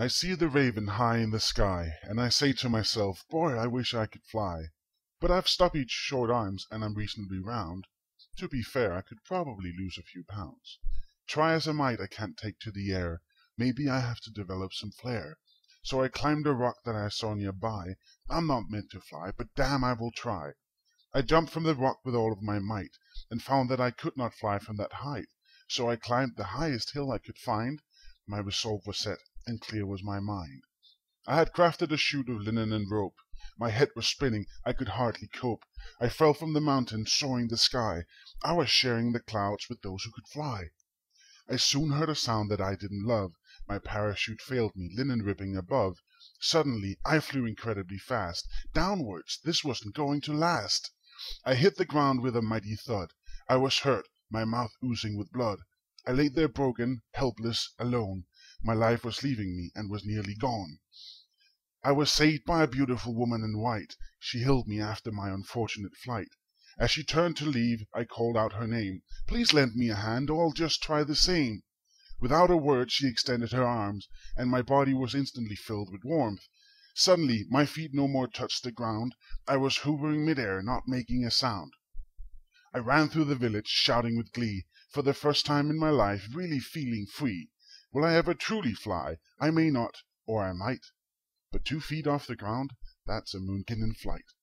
I see the raven high in the sky, And I say to myself, boy, I wish I could fly. But I've stubby short arms, and I'm reasonably round. To be fair, I could probably lose a few pounds. Try as I might, I can't take to the air. Maybe I have to develop some flair. So I climbed a rock that I saw nearby. I'm not meant to fly, but damn I will try. I jumped from the rock with all of my might, And found that I could not fly from that height. So I climbed the highest hill I could find. My resolve was set, and clear was my mind. I had crafted a chute of linen and rope. My head was spinning, I could hardly cope. I fell from the mountain, soaring the sky. I was sharing the clouds with those who could fly. I soon heard a sound that I didn't love. My parachute failed me, linen ripping above. Suddenly I flew incredibly fast. Downwards, this wasn't going to last. I hit the ground with a mighty thud. I was hurt, my mouth oozing with blood. I lay there broken, helpless, alone. My life was leaving me, and was nearly gone. I was saved by a beautiful woman in white. She healed me after my unfortunate flight. As she turned to leave, I called out her name. Please lend me a hand, or I'll just try the same. Without a word she extended her arms, and my body was instantly filled with warmth. Suddenly my feet no more touched the ground. I was hovering midair, not making a sound. I ran through the village, shouting with glee, for the first time in my life really feeling free. Will I ever truly fly? I may not, or I might. But two feet off the ground, that's a moonkin in flight.